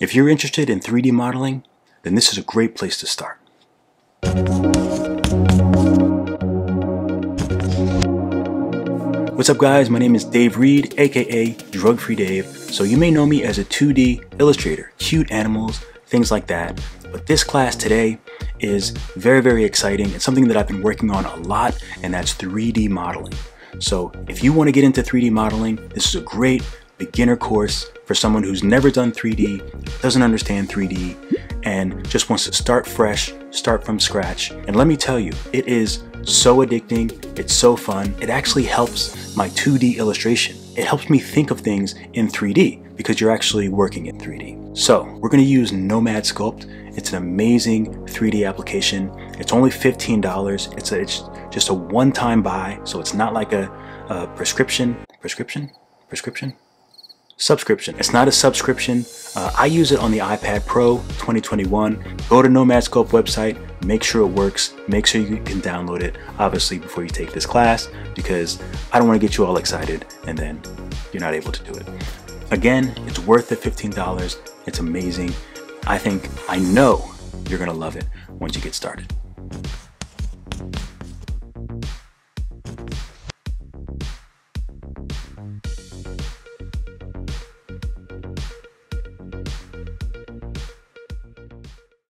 If you're interested in 3D modeling, then this is a great place to start. What's up guys, my name is Dave Reed, aka Drug Free Dave. So you may know me as a 2D illustrator, cute animals, things like that. But this class today is very, very exciting. It's something that I've been working on a lot, and that's 3D modeling. So if you want to get into 3D modeling, this is a great beginner course for someone who's never done 3D, doesn't understand 3D, and just wants to start fresh, start from scratch. And let me tell you, it is so addicting, it's so fun. It actually helps my 2D illustration. It helps me think of things in 3D because you're actually working in 3D. So we're gonna use Nomad Sculpt. It's an amazing 3D application. It's only $15. It's, a, it's just a one-time buy, so it's not like a, a prescription, prescription, prescription, subscription. It's not a subscription. Uh, I use it on the iPad Pro 2021. Go to Nomad Sculpt website, make sure it works, make sure you can download it, obviously before you take this class, because I don't want to get you all excited and then you're not able to do it. Again, it's worth the $15. It's amazing. I think, I know you're gonna love it once you get started.